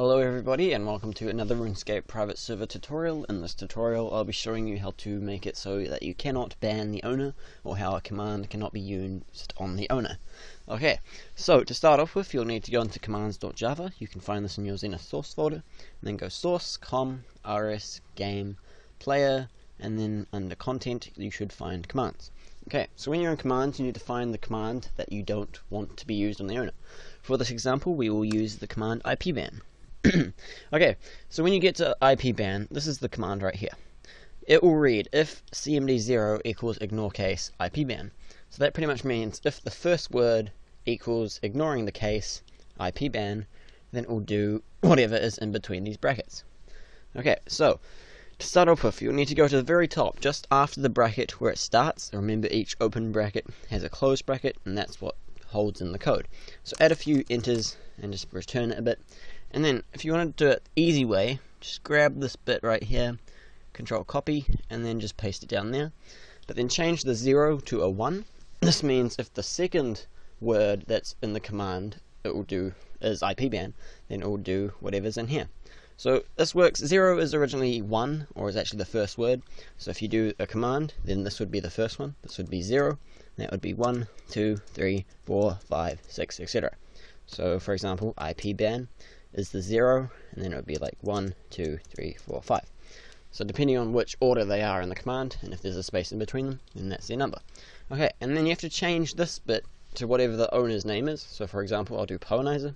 Hello everybody and welcome to another RuneScape private server tutorial. In this tutorial I'll be showing you how to make it so that you cannot ban the owner or how a command cannot be used on the owner. Okay, so to start off with you'll need to go into commands.java. You can find this in your Zenith source folder and then go source, com, rs, game, player and then under content you should find commands. Okay, so when you're in commands you need to find the command that you don't want to be used on the owner. For this example we will use the command ipban. okay, so when you get to ipban, this is the command right here. It will read if cmd0 equals ignore case ipban. So that pretty much means if the first word equals ignoring the case ipban, then it will do whatever is in between these brackets. Okay, so to start off with, you'll need to go to the very top, just after the bracket where it starts. Remember, each open bracket has a closed bracket, and that's what holds in the code. So add a few enters and just return it a bit. And then if you want to do it easy way, just grab this bit right here, control copy, and then just paste it down there. But then change the 0 to a 1. This means if the second word that's in the command it will do is ipban, then it will do whatever's in here. So this works, 0 is originally 1, or is actually the first word. So if you do a command, then this would be the first one. This would be 0, that would be 1, 2, 3, 4, 5, 6, etc. So for example, ipban is the 0, and then it would be like 1, 2, 3, 4, 5. So depending on which order they are in the command, and if there's a space in between them, then that's their number. Okay, and then you have to change this bit to whatever the owner's name is. So for example, I'll do Poanizer.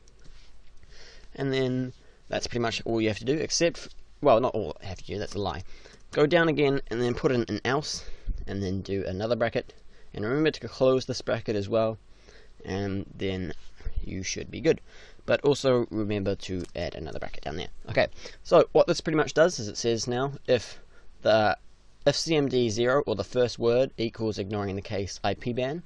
And then that's pretty much all you have to do, except, well, not all have to do, that's a lie. Go down again, and then put in an else, and then do another bracket. And remember to close this bracket as well, and then you should be good. But also remember to add another bracket down there. Okay, so what this pretty much does is it says now if the if cmd0 or the first word equals ignoring the case ipban,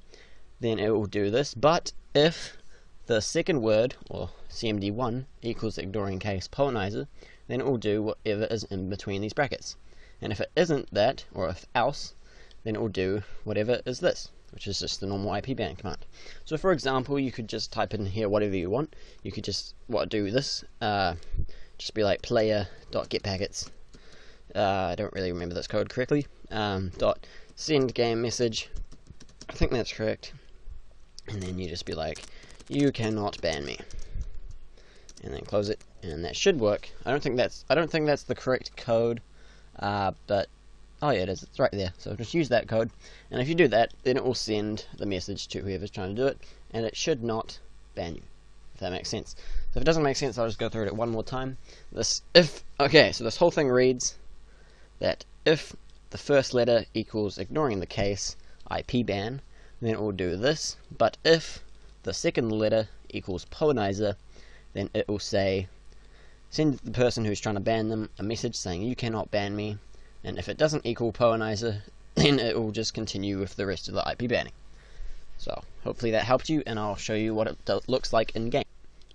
then it will do this. But if the second word, or cmd1, equals ignoring case poanizer, then it will do whatever is in between these brackets. And if it isn't that, or if else, then it will do whatever is this which is just the normal ipban command. So for example, you could just type in here whatever you want. You could just what do this, uh, just be like player.getPackets. Uh, I don't really remember this code correctly. Um, dot send game message. I think that's correct. And then you just be like, you cannot ban me. And then close it, and that should work. I don't think that's I don't think that's the correct code, uh, but Oh yeah, it is. It's right there. So just use that code. And if you do that, then it will send the message to whoever's trying to do it. And it should not ban you. If that makes sense. So if it doesn't make sense, I'll just go through it one more time. This if okay, so this whole thing reads that if the first letter equals ignoring the case IP ban, then it will do this. But if the second letter equals Poanizer, then it will say send the person who's trying to ban them a message saying you cannot ban me and if it doesn't equal Poanizer, then it will just continue with the rest of the IP banning. So, hopefully that helped you, and I'll show you what it looks like in game.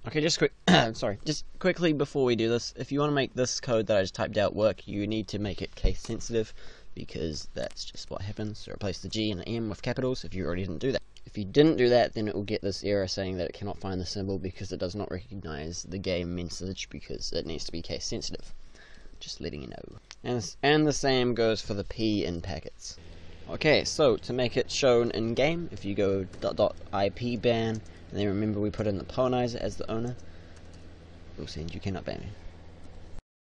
Okay, just quick, sorry, just quickly before we do this, if you want to make this code that I just typed out work, you need to make it case sensitive, because that's just what happens. So replace the G and the M with capitals if you already didn't do that. If you didn't do that, then it will get this error saying that it cannot find the symbol because it does not recognize the game message because it needs to be case sensitive. Just letting you know. And, and the same goes for the P in packets. Okay, so to make it shown in game, if you go dot dot IP ban, and then remember we put in the poanizer as the owner, we'll send you cannot ban me.